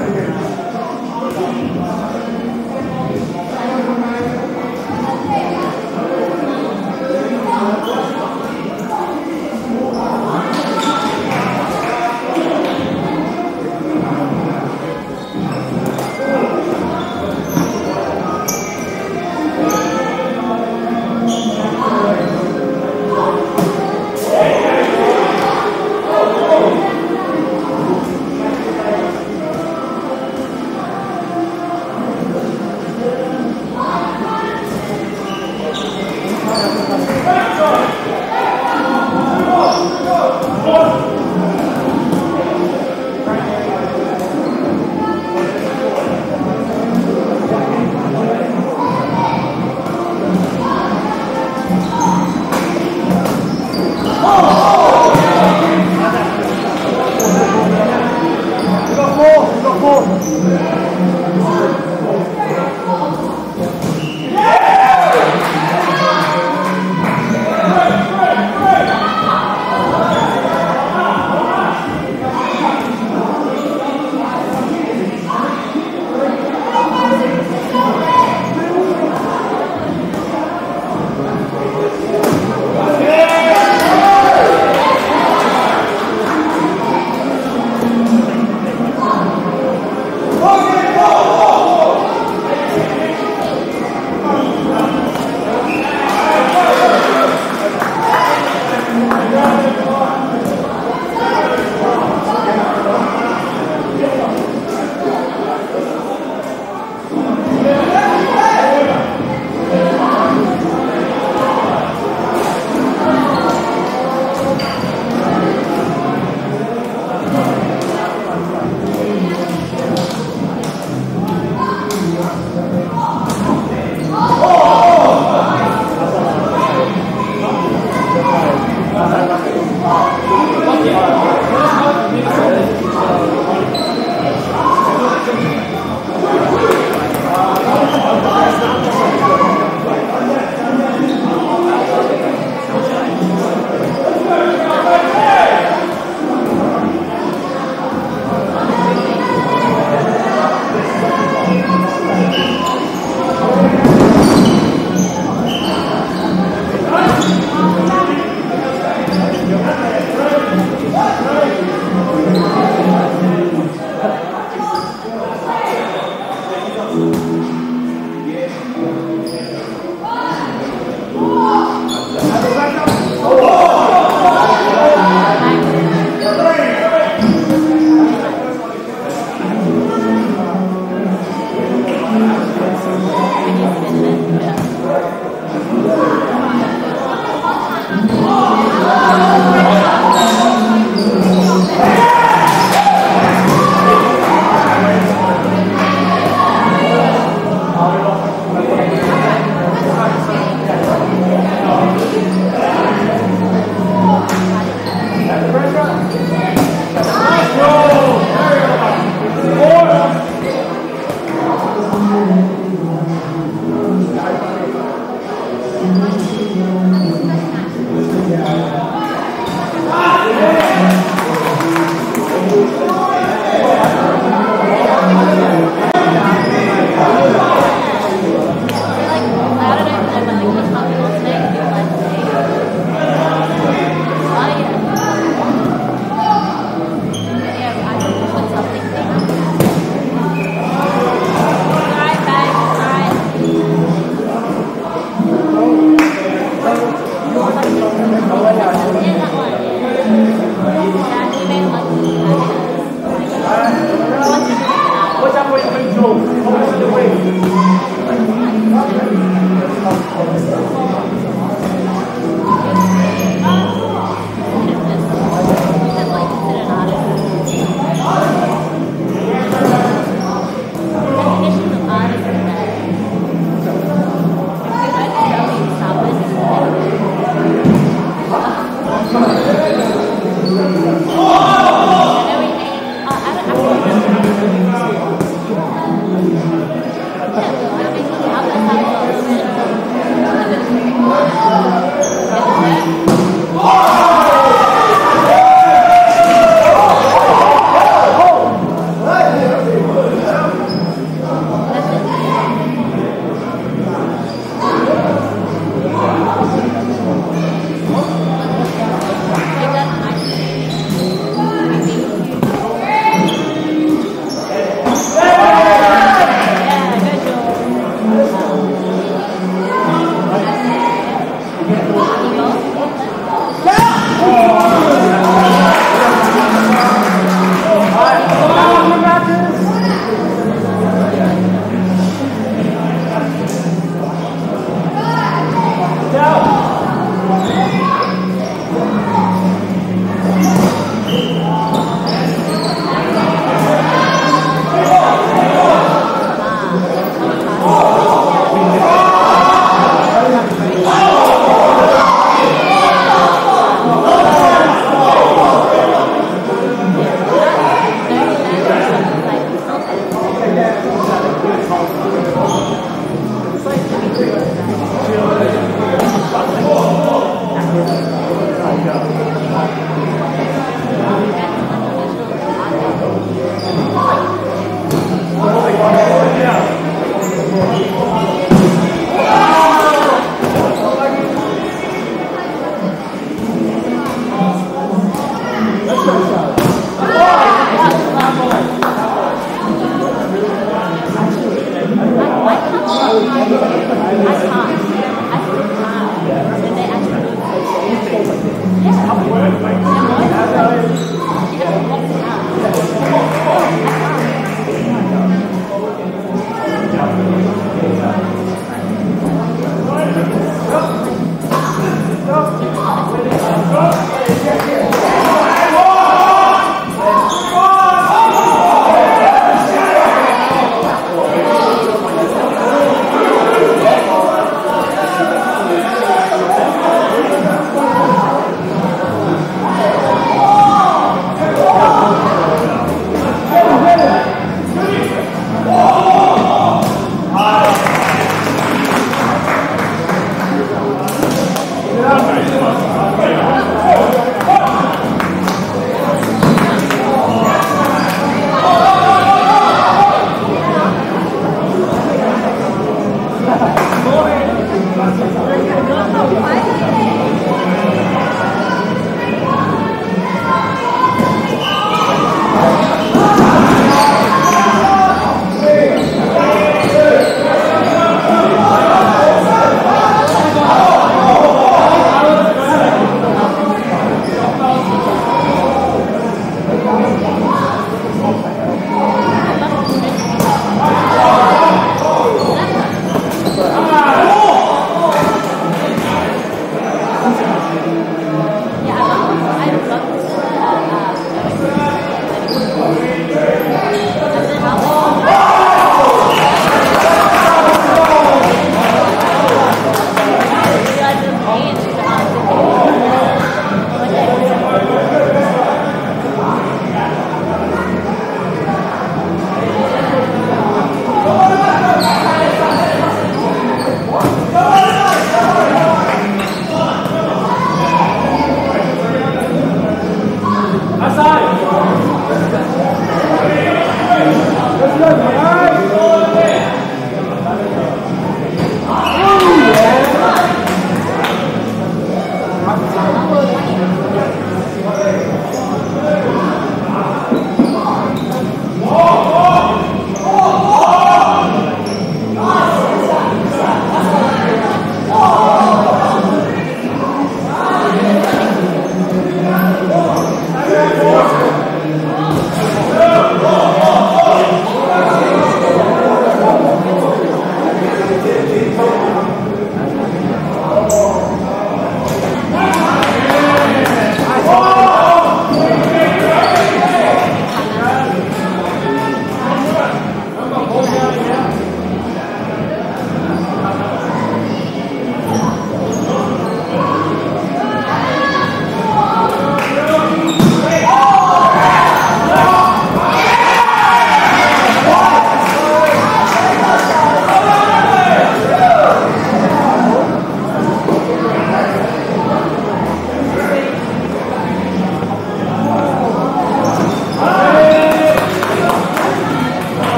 rồi.